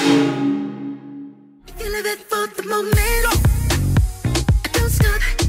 If you live it for the moment, don't stop.